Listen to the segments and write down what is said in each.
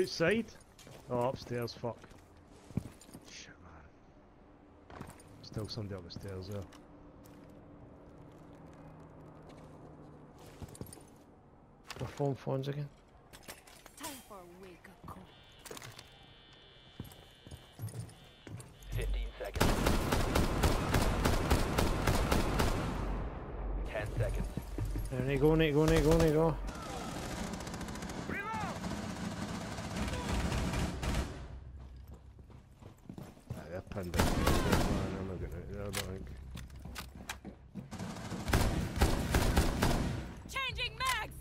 Outside? Oh, upstairs, fuck. Shit, man. Still somebody up the stairs there. My phone phones again. Time for a wake up call. 15 seconds. 10 seconds. There they go, Nate, go, Nate, go, Nate, go. They're pinned down. Man, I'm not getting out there, I don't. Changing mags!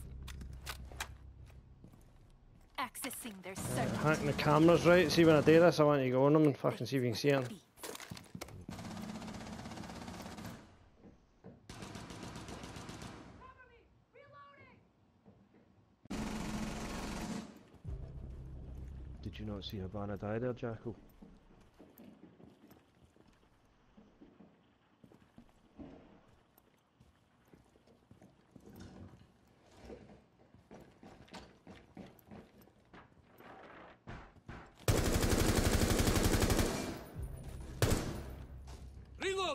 Accessing their Uh, hacking the cameras right. See when I do this, I want you to go on them and fucking see if you can see them. Did you not see Hibana die there, Jackal?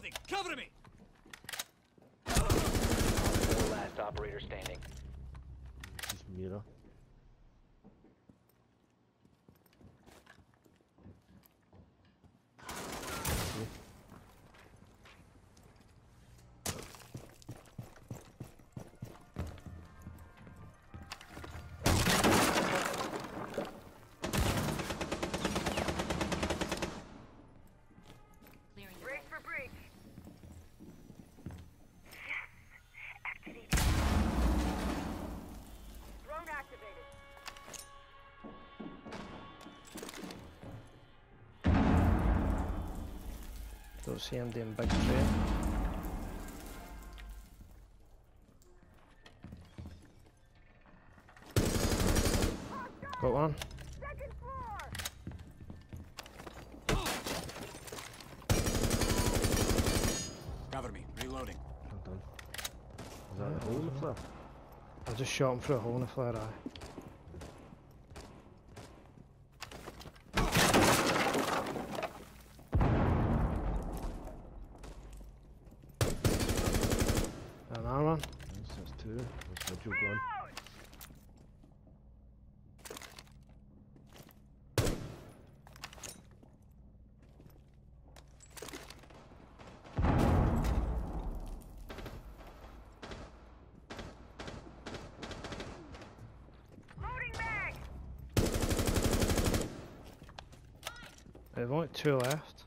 Reloading! Cover me! Last operator standing. Just mirror. Don't see him doing big trade. Got one. Cover me. Reloading. Well done. Is that the hole in the floor? I just shot him through a hole in the flare eye. Another one. Yes, that's gone. There's only two left.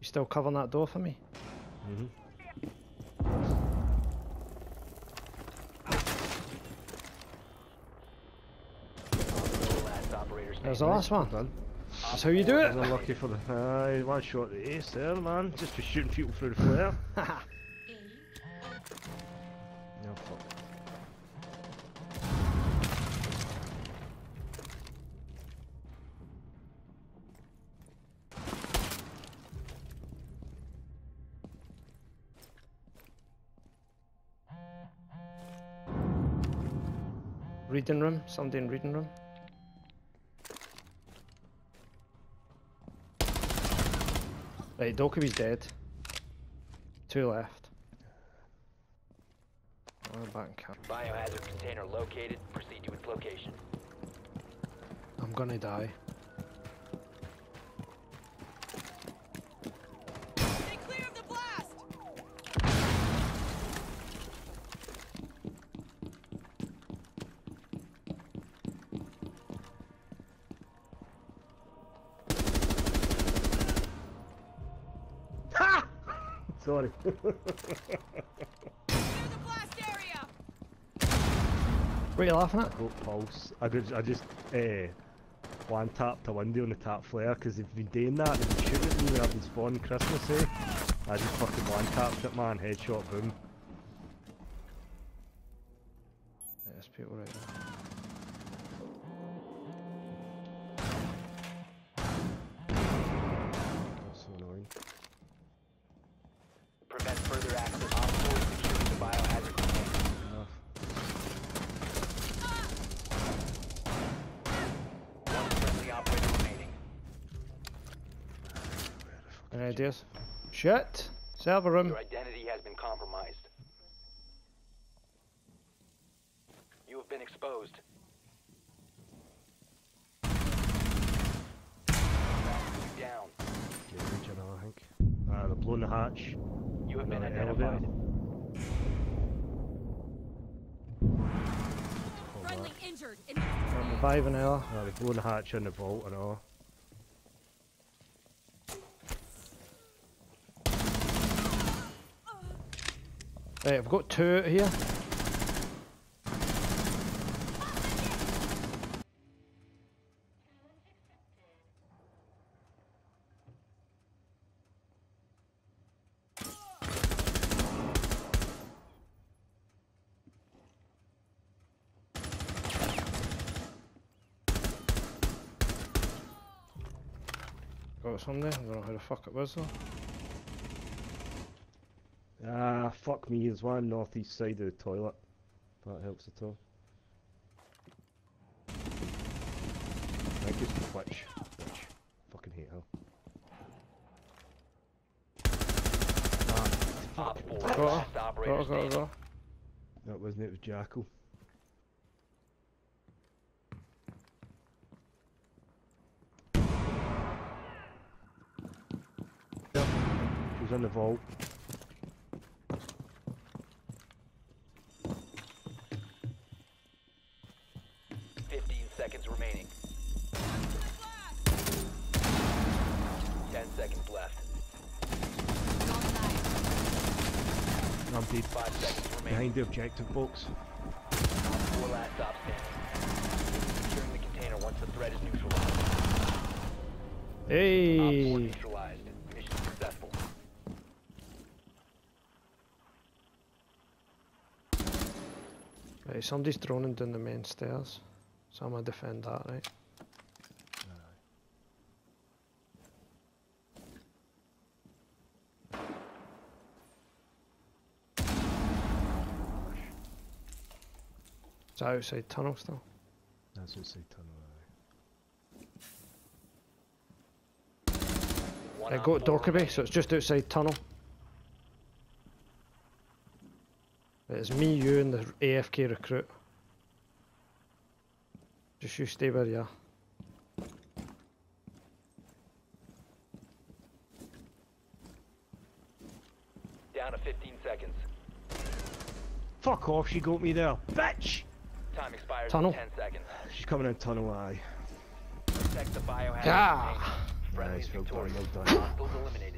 You still covering that door for me? Mm-hmm. Four last operator standing. There's the last one. Done. That's how you do it. unlucky for the uh, aye, one shot the ace there, man. Just for shooting people through the flare. no fuck. Reading room. Somebody in reading room. Right, Dokkaebi's dead. Two left. Oh, back in camp. Biohazard container located. Proceed to its location. I'm gonna die. Sorry. Clear the blast area! What are you laughing at? Hope pulse. I, could, I just uh, one tapped a window on the tap flare because they've been doing that. They've been shooting at me when I've been spawning Christmas. Eh? I just fucking one tapped it, man. Headshot, boom. Yeah, there's people right there. Ideas. Shit! Server room. Your identity has been compromised. You have been exposed. Tracking you down. Yeah, region, I think. Ah, they're blowing the hatch. You have been Another identified. elevator. Friendly injured. In I'm reviving Ela. Ah, they're blowing the hatch in the vault and all. Right, I've got two out here. Got somebody, I don't know who the fuck it was though. Ah, fuck me, there's one northeast side of the toilet. If that helps at all. I think it's the Twitch. Twitch. Fucking hate her. Ah, Op 4, Got her, got her, got her, got her. that wasn't it, it was Jackal. Yep, she was in the vault. I'm. Five seconds remaining. Behind the objective box. Op 4 last stop standing. Securing the container once the threat is neutralized. Op 4 Hey! neutralized. Mission successful. Right, somebody's droning down the main stairs. So I'm gonna defend that, right? It's outside tunnel still. That's outside tunnel. One I Op go to Dokkaebi, so it's just outside tunnel. It's me, you, and the AFK recruit. Just you stay where you are. Down to 15 seconds. Fuck off, she got me there. Bitch! Time expires Tunnel. in 10 seconds. She's coming in tunnel, aye. Protect the biohazard Ah! Nice, well done, well done. Hostiles eliminated.